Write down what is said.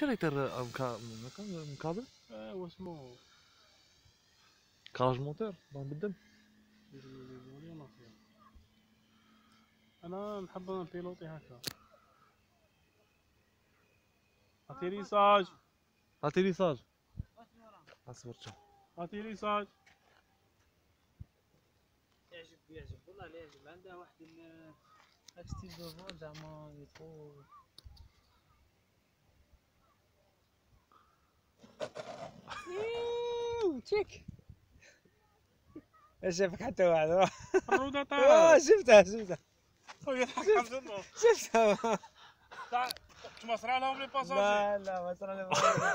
شريت مكابل؟ آه، واسمه كراج موتور ضرب بالدم أنا نحب نبيلوطي هكا. اتيريساج اتيريساج أصبر شوف اتيريساج يعجب يعجب والله لا يعجب عندها واحد ال- هاك ستيل تشيك شافك حتى واحد الرودة آه، شفتها شفتها. يضحك حمزة شفتها. تاع تمسرع لهم لي باساجي لا لا ما صار